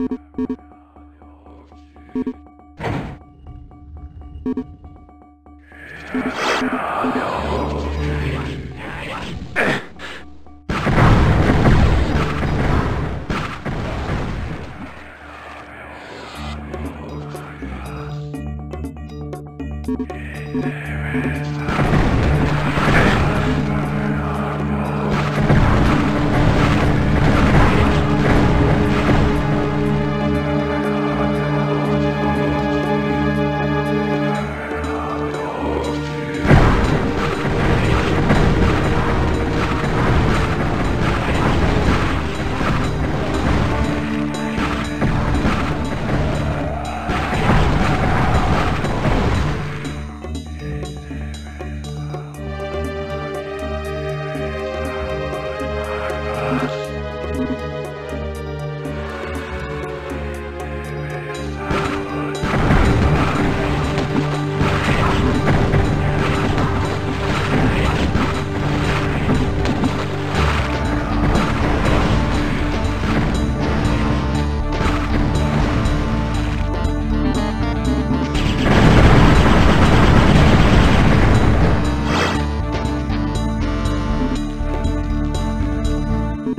Yeah.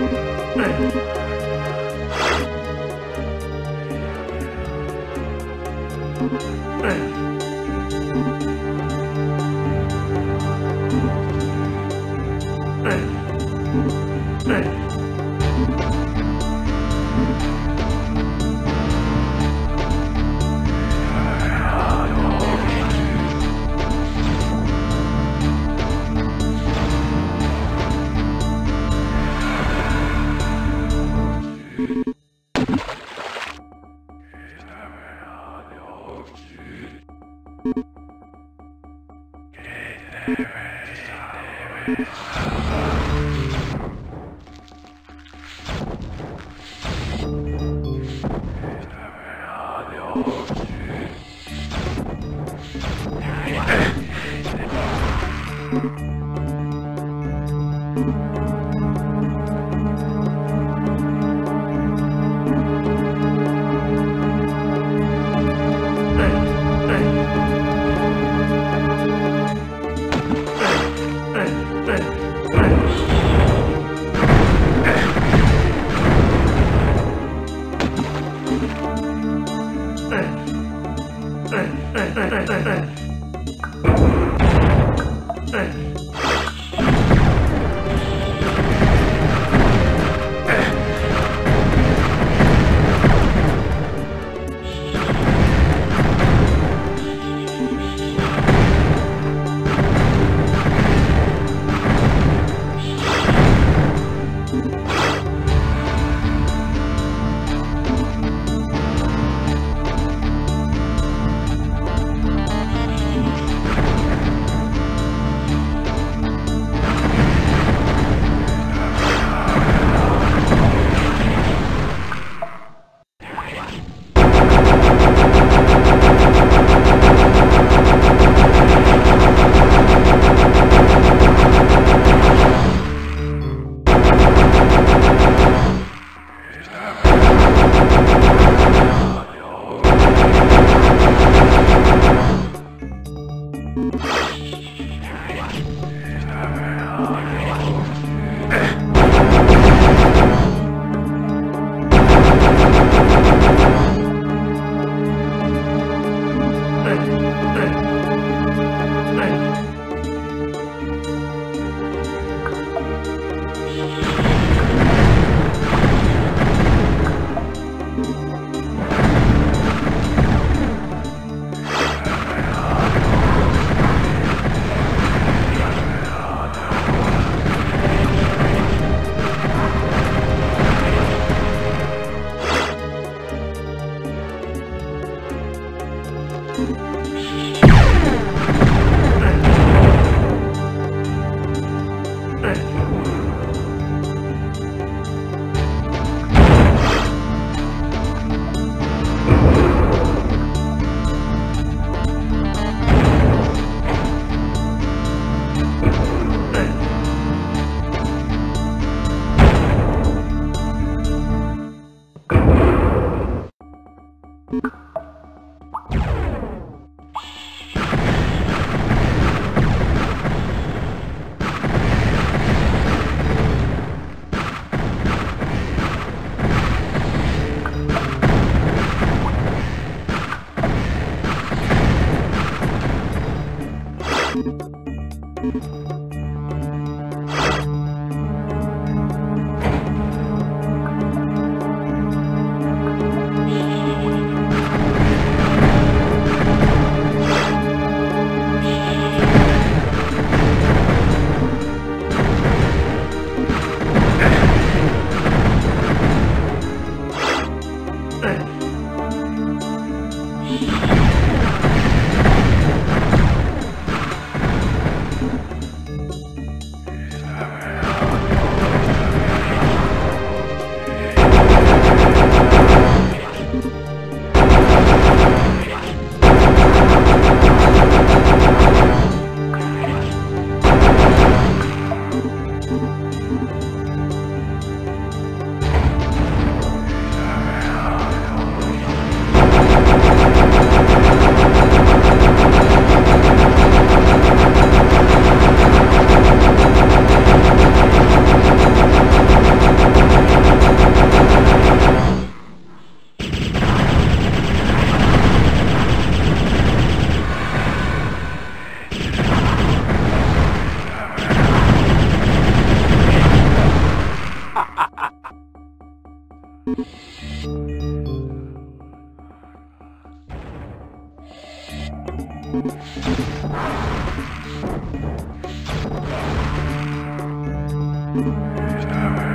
嗯，David, David. Stop.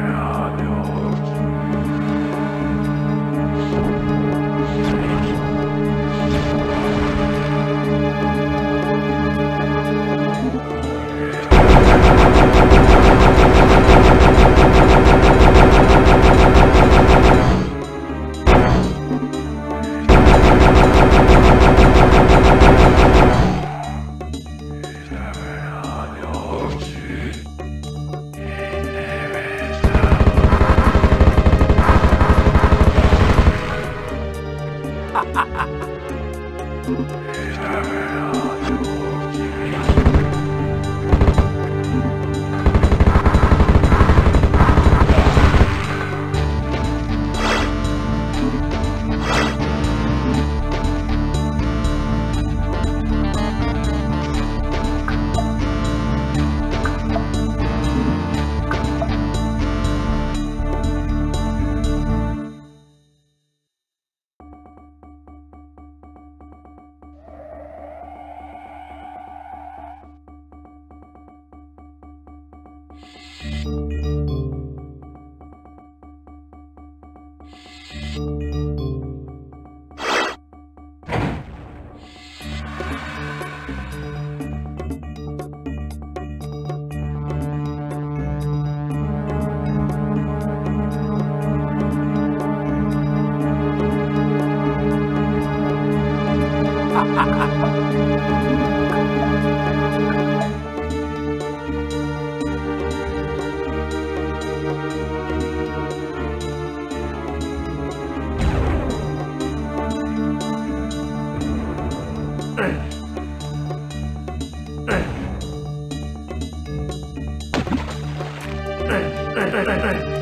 对对对